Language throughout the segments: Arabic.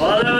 Valeu!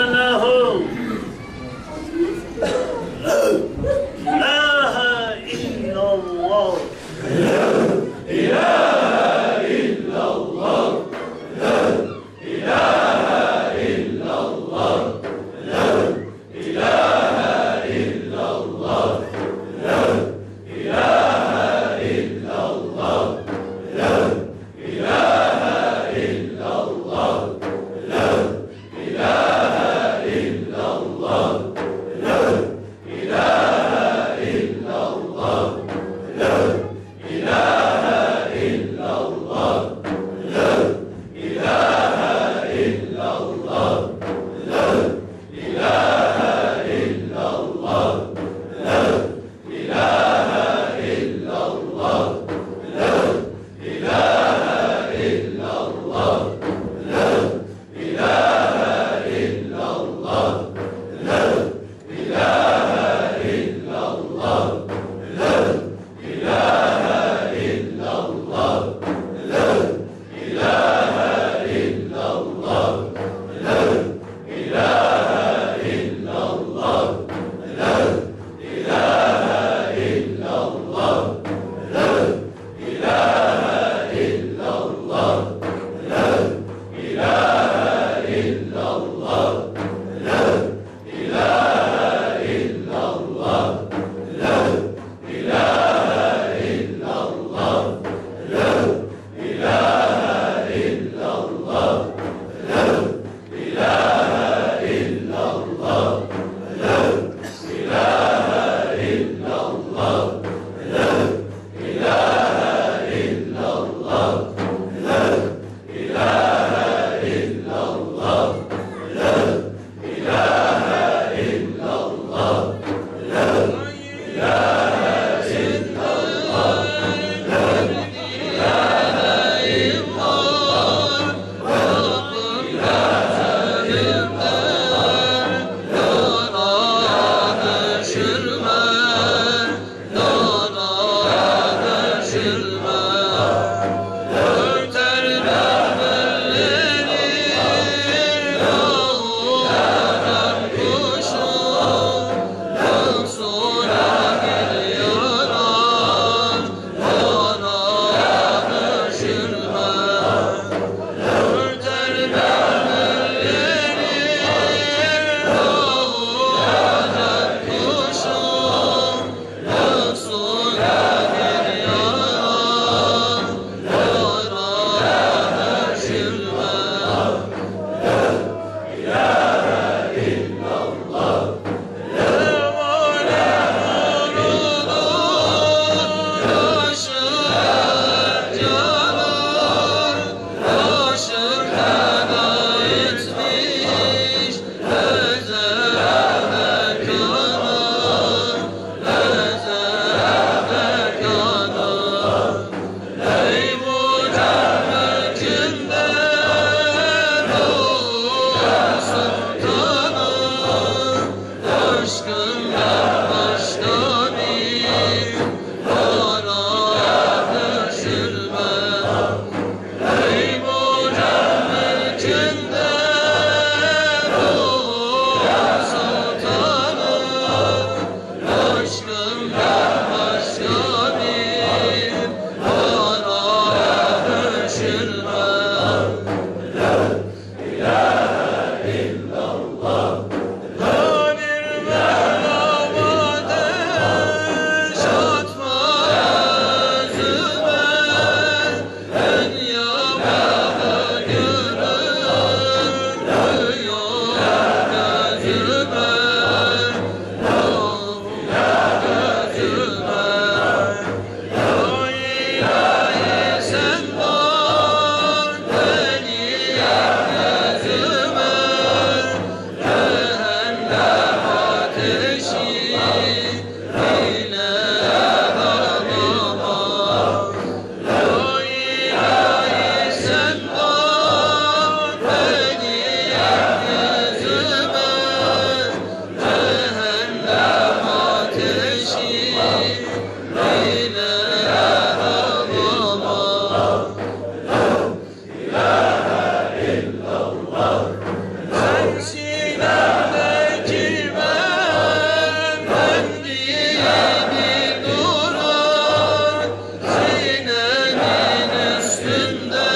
in the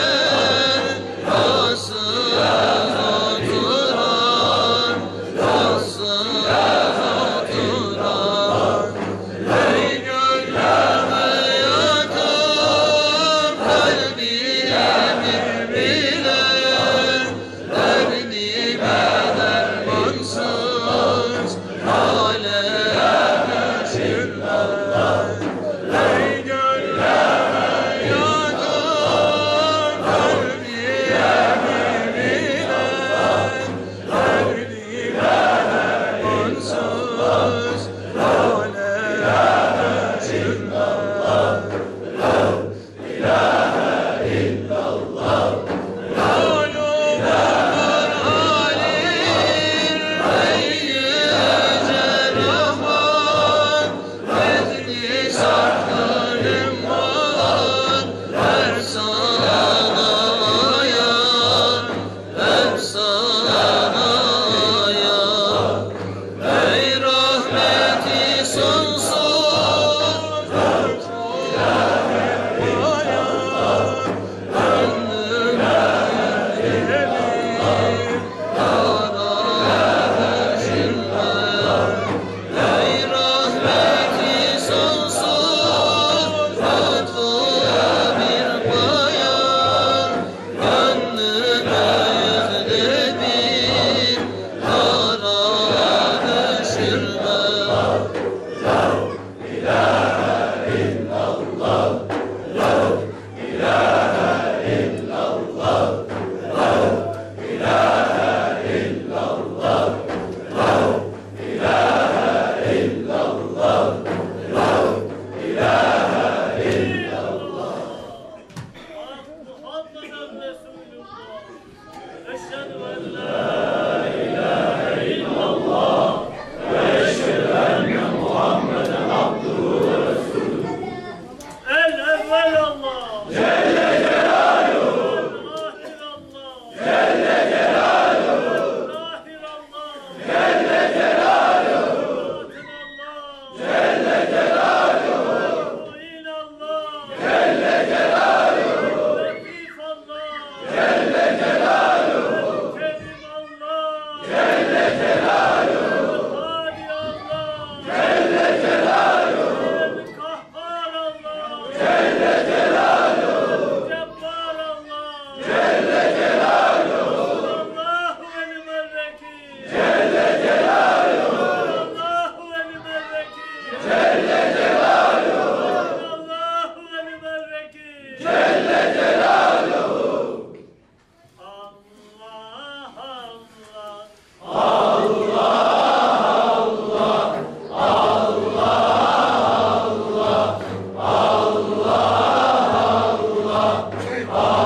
Yeah. Amen.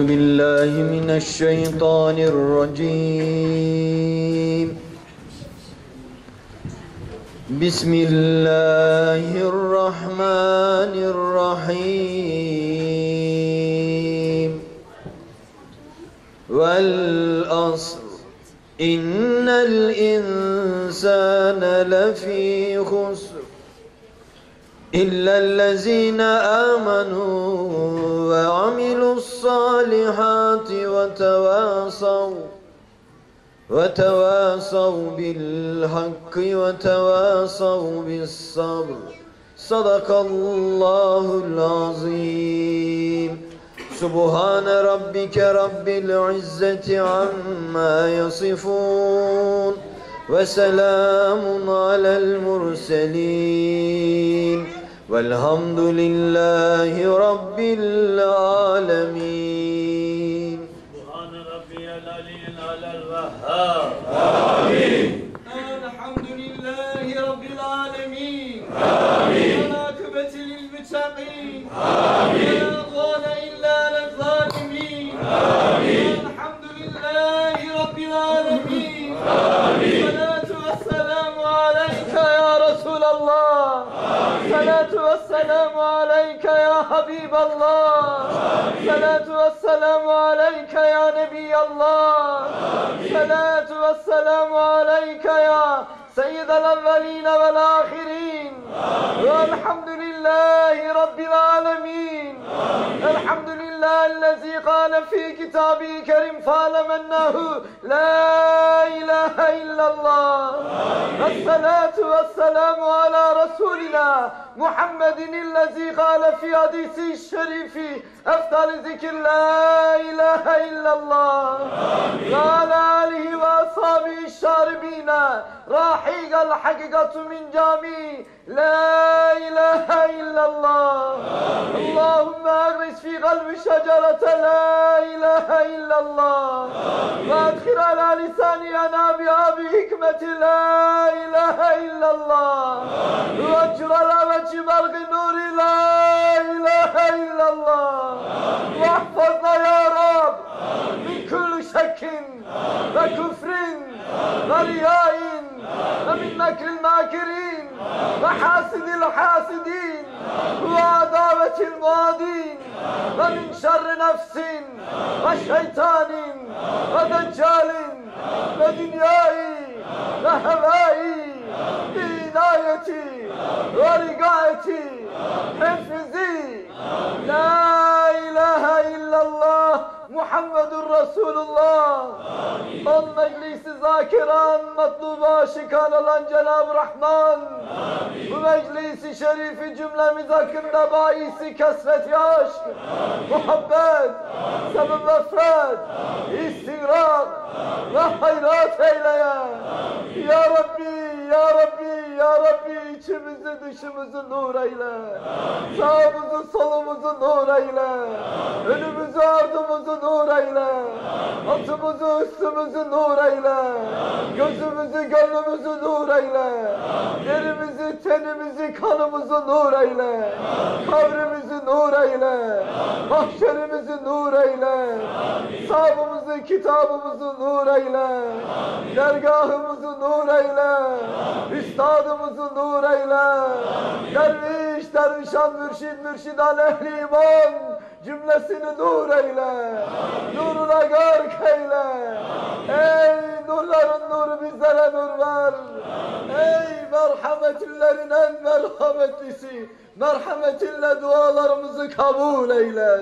أعوذ بالله من الشيطان الرجيم. بسم الله الرحمن الرحيم. والأصر إن الإنسان لفي خسر إلا الذين آمنوا وعملوا الصالحات وتواصوا وتواصوا بالحق وتواصوا بالصبر. صدق الله العظيم. سبحان ربك رب العزة عما يصفون. وسلام على المرسلين. والحمد لله رب العالمين. سبحان ربي العلي الأعلى الوهاب. الحمد vesselamu aleyke ya Habiballah. Amin. Salatu vesselamu aleyke ya Nebiyallah. Amin. Salatu vesselamu aleyke ya سيد الأولين والآخرين. والحمد لله رب العالمين. الحمد لله الذي قال في كتابه كريم فاعلم أنه لا إله إلا الله. الصلاة والسلام على رسولنا محمد الذي قال في حديثه الشريف أفضل ذكر لا إله إلا الله. وعلى آله وأصحابه الشاربين. راحيق الحقيقة من جامي. لا إله إلا الله. اللهم أغرس في قلب شجرة. لا إله إلا الله. وأدخل على لساني أنا بحكمة لا إله إلا الله. وأجر على وجه برق نور لا إله إلا الله. واحفظنا يا رب. من كل شك وكفر ورياء ومن مكر الماكرين وحاسد الحاسدين وعداوة المعادين ومن شر نفس وشيطان ودجال ودنياي وهوائي بعنايتي ورقايتي حفظي لا illallah Muhammedur Resulullah. Amin. An meclisi zakiran, matluba aşikan olan Cenab-ı Rahman. Amin. Bu meclisi şerifi cümlemiz hakkında baisi kesret ya aşk, Amin. muhabbet, Amin. sebep nefret, istigrak ve hayrat eyle ya. Amin. Ya Rabbi, Ya Rabbi, ya Rabbi içimizi dışımızı nur eyle. Sağımızı solumuzu nur eyle. Önümüzü ardımızı nur eyle. Altımızı üstümüzü nur eyle. Gözümüzü gönlümüzü nur eyle. Derimizi, tenimizi, kanımızı nur eyle. Kabrimizi nur eyle. Mahşerimizi nur eyle. Sahabımızı, kitabımızı nur eyle. Dergahımızı nur eyle. Üstadımızı nur eyle. Derviş, dervişan, mürşid, mürşidan, ehli iman cümlesini nur eyle. Nuruna gark eyle. Ey nurların nuru bizlere nur ver. Ey merhametillerin en merhametlisi. Merhametinle dualarımızı kabul eyle.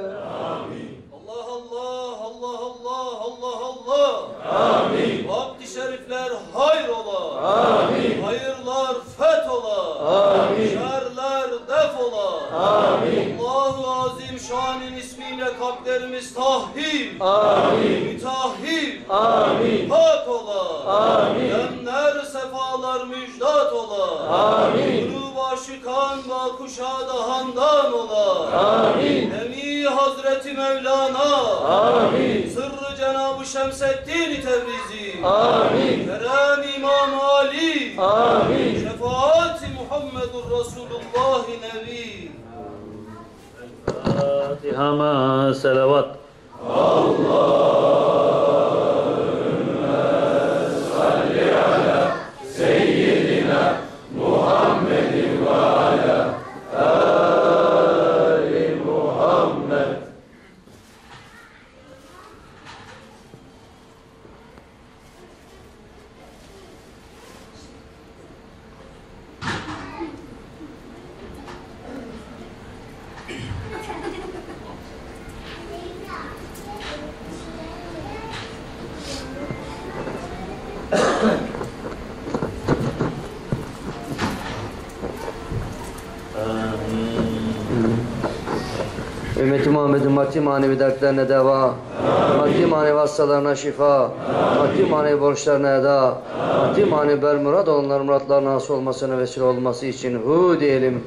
Allah Allah, Allah Allah, Allah Allah. Amin. Vakti şerifler hayır ola. Amin. Kalplerimiz tahhir. Amin. Mütahhir. Amin. Pak ola. Amin. Demler sefalar müjdat ola. Amin. Kuru aşıkan ve kuşada handan ola. Amin. Emi Hazreti Mevlana. Amin. Sırrı Cenab-ı Şemseddin Tebrizi. Amin. Kerem İmam Ali. Amin. Şefaati Muhammedur Resulullah Nebi. الفاتحة مع سلوات الله Muhammed'in maddi manevi dertlerine deva, maddi manevi hastalarına şifa, maddi manevi borçlarına eda, maddi manevi bermurad olanların muratlarına hasıl olmasına vesile olması için hu diyelim.